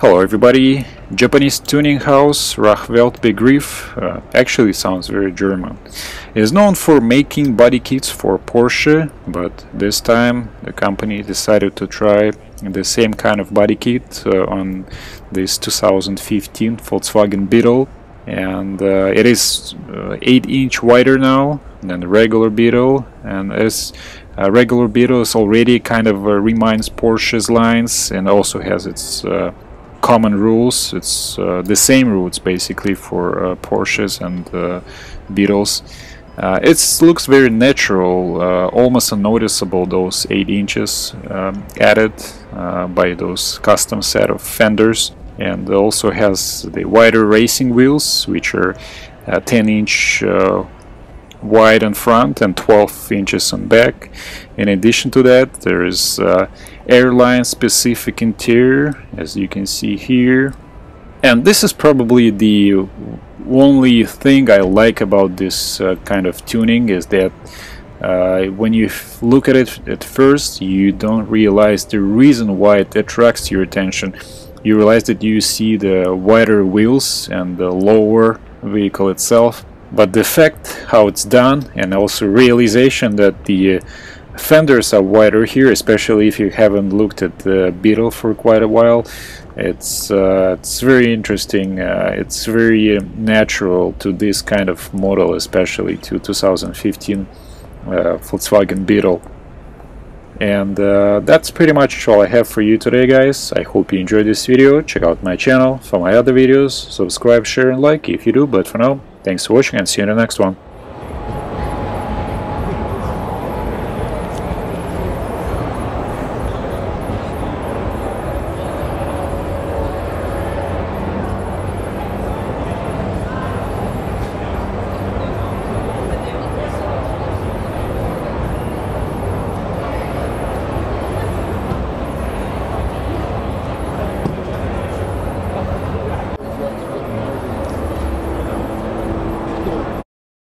Hello everybody, Japanese tuning house RAUH-Welt Begriff uh, actually sounds very German. It is known for making body kits for Porsche, but this time the company decided to try the same kind of body kit uh, on this 2015 Volkswagen Beetle. And uh, it is uh, 8 inch wider now than the regular Beetle. And as a regular Beetle is already kind of uh, reminds Porsche's lines and also has its uh, common rules. It's uh, the same rules basically for uh, Porsches and uh, Beetles. It looks very natural, almost unnoticeable. Those eight inches um, added by those custom set of fenders, and also has the wider racing wheels, which are 10 inch wide in front and 12 inches on back. In addition to that, there is uh, airline specific interior, as you can see here. And this is probably the only thing I like about this uh, kind of tuning is that uh, when you look at it at first, you don't realize the reason why it attracts your attention. You realize that you see the wider wheels and the lower vehicle itself but the fact how it's done and also realization that the uh, fenders are wider here especially if you haven't looked at the Beetle for quite a while it's uh, it's very interesting uh, it's very uh, natural to this kind of model especially to 2015 uh, Volkswagen Beetle and uh, that's pretty much all I have for you today guys. I hope you enjoyed this video. Check out my channel for my other videos. Subscribe, share and like if you do. But for now, Thanks for watching and see you in the next one.